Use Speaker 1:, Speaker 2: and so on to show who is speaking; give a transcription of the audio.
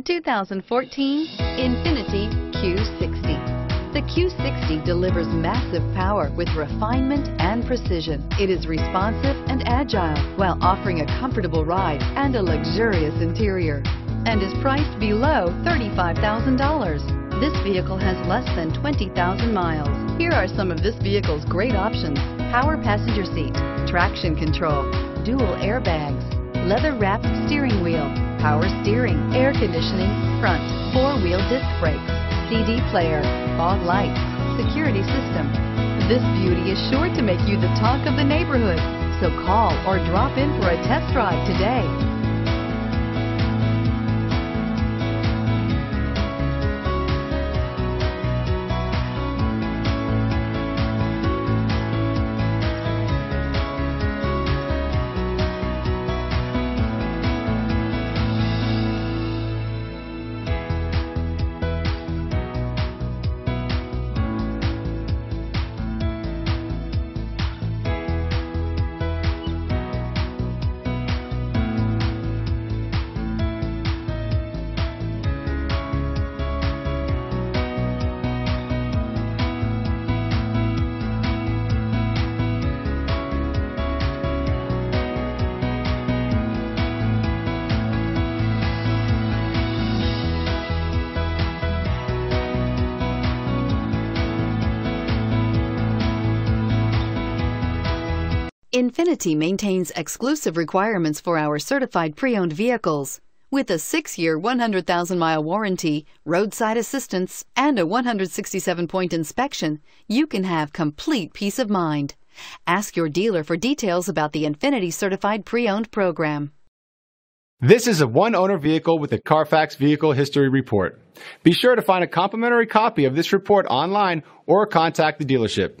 Speaker 1: The 2014 Infiniti Q60. The Q60 delivers massive power with refinement and precision. It is responsive and agile while offering a comfortable ride and a luxurious interior and is priced below $35,000. This vehicle has less than 20,000 miles. Here are some of this vehicle's great options. Power passenger seat, traction control, dual airbags, leather-wrapped steering wheel, power steering, air conditioning, front, four-wheel disc brakes, CD player, fog lights, security system. This beauty is sure to make you the talk of the neighborhood. So call or drop in for a test drive today. Infiniti maintains exclusive requirements for our certified pre-owned vehicles. With a six-year, 100,000-mile warranty, roadside assistance, and a 167-point inspection, you can have complete peace of mind. Ask your dealer for details about the Infiniti Certified Pre-Owned program.
Speaker 2: This is a one-owner vehicle with a Carfax Vehicle History Report. Be sure to find a complimentary copy of this report online or contact the dealership.